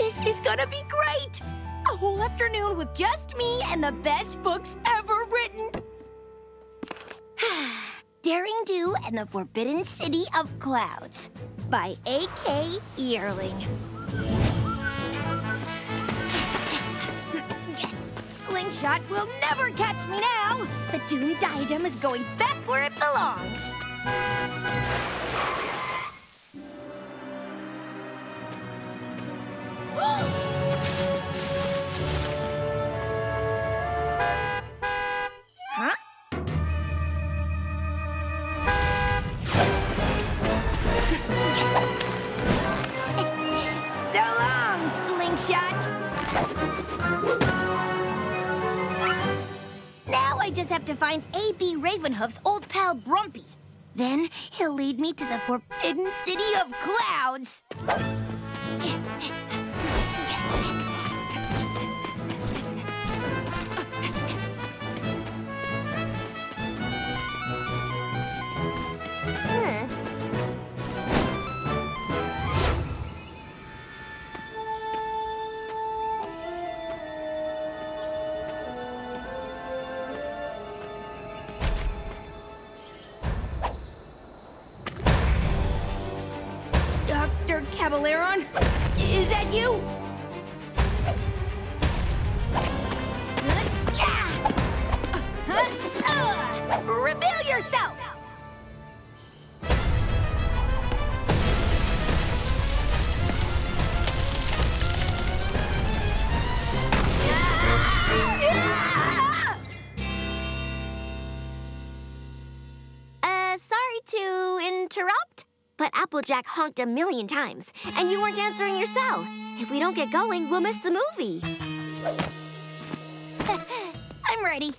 is gonna be great! A whole afternoon with just me and the best books ever written! Daring Do and the Forbidden City of Clouds by A.K. Yearling. Slingshot will never catch me now! The Dune Diadem is going back where it belongs! Slingshot! Now I just have to find A.B. Ravenhoof's old pal Brumpy. Then he'll lead me to the Forbidden City of Clouds. Dr. Caballeron? Is that you? Reveal yourself! Uh, sorry to interrupt, but Applejack honked a million times, and you weren't answering your cell. If we don't get going, we'll miss the movie. I'm ready.